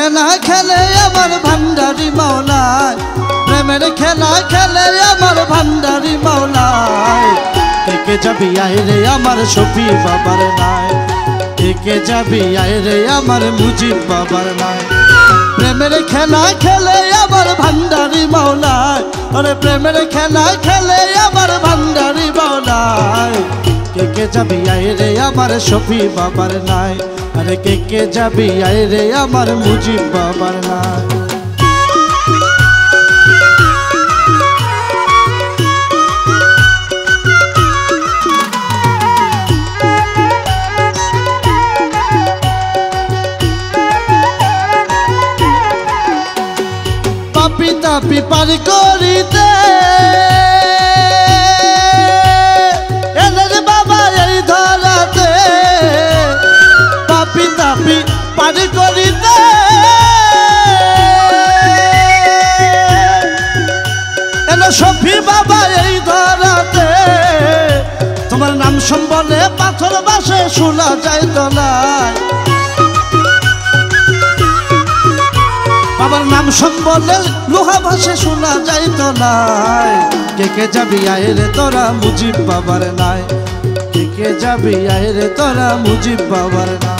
খেলা খেলে আমার ভান্ডারি মাওলায়। প্রেমের খেলা খেলে আমার ভান্ডারি মাওলায়। কে যাবি আয় রে আমার শফি বাবার নাই। কে যাবি আয় রে আমার মুজিব বাবার নাই। প্রেমের খেলা খেলে আমার ভান্ডারি মাওলায়। আরে প্রেমের খেলা খেলে আমার ভান্ডারি মাওলায়। কে কে যাবি? আয় রে আমার শফি বাবার নাই। আরে কে কে যাবি? আয় রে আমার মুজিব বাবার নাই। পাপি করিতে সম্বলে পাথর বাসে, শোনা যায় তলায় বাবার নাম সম্বলে লোহা ভাসে, শোনা যায় তো নাই। কে কে যাবি আয় রে তোরা, মুজিব বাবার নাই। কে কে যাবি আয় তোরা, মুজিব বাবার নাই।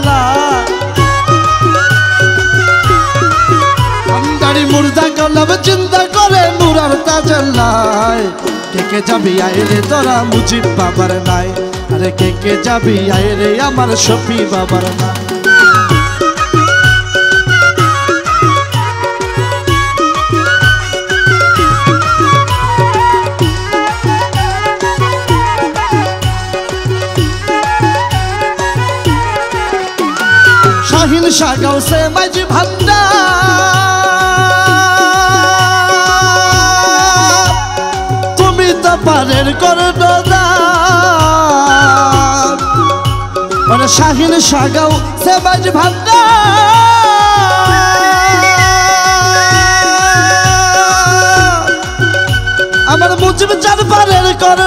মুর্দা চিন্তা করে নুরার তাজাল্লায় কে কে যাবি আয় রে তোরা মুজিব বাবার নাই। আরে কে কে যাবি আয় রে আমার শফি বাবার নাই। শাহিন সাগাও সে মাঝি ভান্ডা পারের করে মানে শাহিন সাগাও সে মাঝি ভান্ডা আমার মুজিব চার পারের করে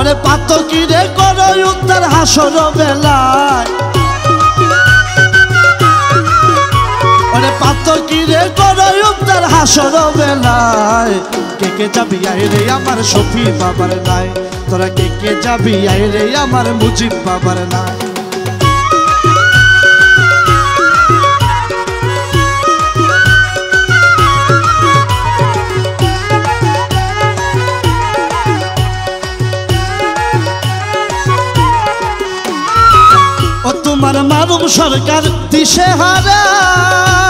অনেক পাতকি রে করো উত্তর হাসর বেলায় বেলায় কে কে যাবি আই রে আমার শফি বাবার নাই তোরা কে কে যাবি আই রে আমার মুজিব বাবার নাই তোমার মারুম সরকার দিশে হারা।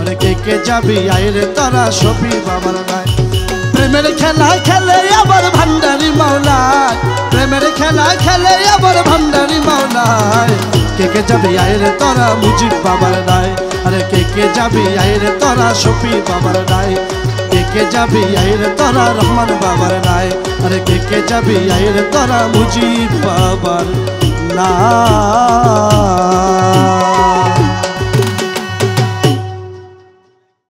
আরে কে কে যাবি? আইরে তোরা শফি বাবার নাই প্রেমের খেলা খেলে আবার ভান্ডারি মাওলায়। প্রেমের খেলা খেলে আবার ভান্ডারি মাওলায়। কে কে যাবি? আইরে তোরা মুজিব বাবার নাই আরে কে কে যাবি? আইরে তোরা শফি বাবার নাই কে কে যাবি? আইরে তোরা রহমান বাবার নাই আরে কে কে যাবি? আইরে তোরা মুজিব বাবার নাই